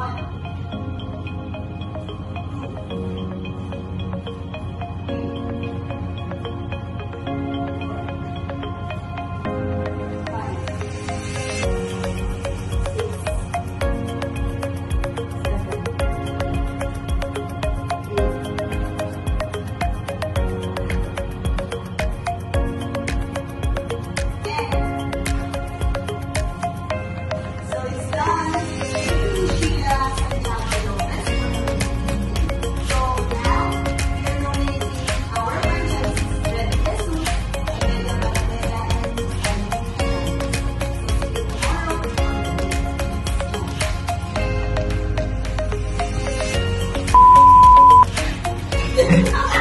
one. Thank you.